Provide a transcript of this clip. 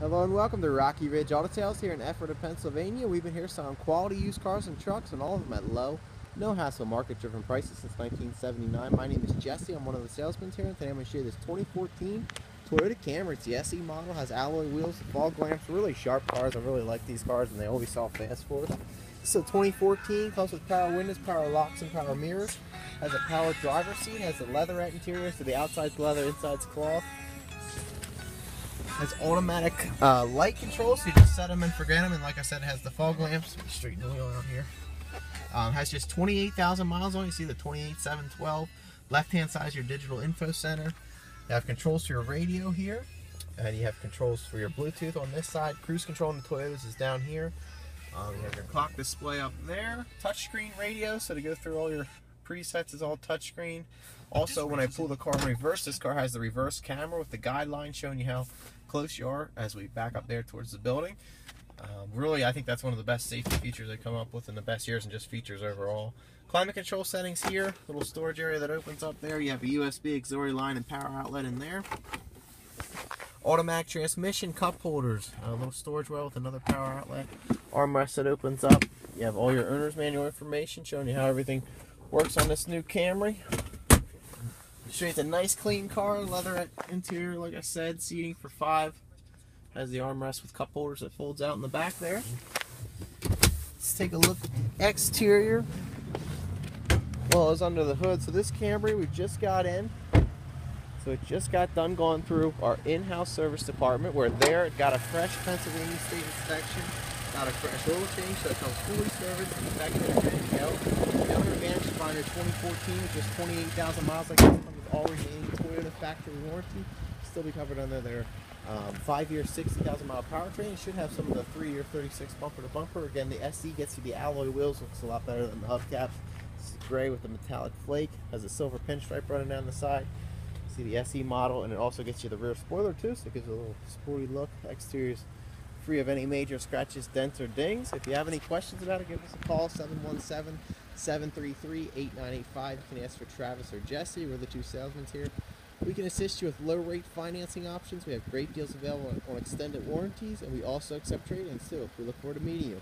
Hello and welcome to Rocky Ridge Auto Sales here in Ephrata, Pennsylvania. We've been here selling quality used cars and trucks and all of them at low, no hassle market driven prices since 1979. My name is Jesse. I'm one of the salesmen here and today I'm going to show you this 2014 Toyota Camry. It's the SE model, has alloy wheels, fog lamps, really sharp cars. I really like these cars and they always sell fast for us. So 2014 comes with power windows, power locks, and power mirrors. Has a power driver seat, has a leatherette interior, so the outside's leather, inside's cloth has automatic uh, light control, so you just set them and forget them. And like I said, it has the fog lamps. Straighten the wheel out here. Um, has just 28,000 miles on. You see the 28712. Left hand side is your digital info center. You have controls for your radio here, and you have controls for your Bluetooth on this side. Cruise control on the Toyotas is down here. Um, you have your clock display up there. Touchscreen radio, so to go through all your presets is all touchscreen. Also, when I pull the car in reverse, this car has the reverse camera with the guideline showing you how close you are as we back up there towards the building. Um, really, I think that's one of the best safety features they come up with in the best years and just features overall. Climate control settings here, little storage area that opens up there. You have a USB auxiliary line and power outlet in there. Automatic transmission cup holders, a little storage well with another power outlet. Armrest that opens up. You have all your owner's manual information showing you how everything works on this new Camry. It's a nice clean car, leather interior, like I said, seating for five. Has the armrest with cup holders that folds out in the back there. Let's take a look exterior. Well, it's under the hood. So this Camry we just got in. So it just got done going through our in-house service department where there it got a fresh Pennsylvania state inspection, got a fresh oil change, so it comes fully serviced, inspected, and ready to go. The other advantage 2014, which is 28,000 miles, like this all remaining Toyota factory warranty. Still be covered under their um, five-year, 60,000 mile powertrain. Should have some of the three-year, 36 bumper to bumper. Again, the SE gets you the alloy wheels, looks a lot better than the hubcaps. It's gray with the metallic flake. Has a silver pinstripe running down the side. See the SE model, and it also gets you the rear spoiler too, so it gives you a little sporty look. Exterior's free of any major scratches, dents, or dings. If you have any questions about it, give us a call 717 733 8985. You can ask for Travis or Jesse. We're the two salesmen here. We can assist you with low rate financing options. We have great deals available on extended warranties, and we also accept trade ins too. We look forward to meeting you.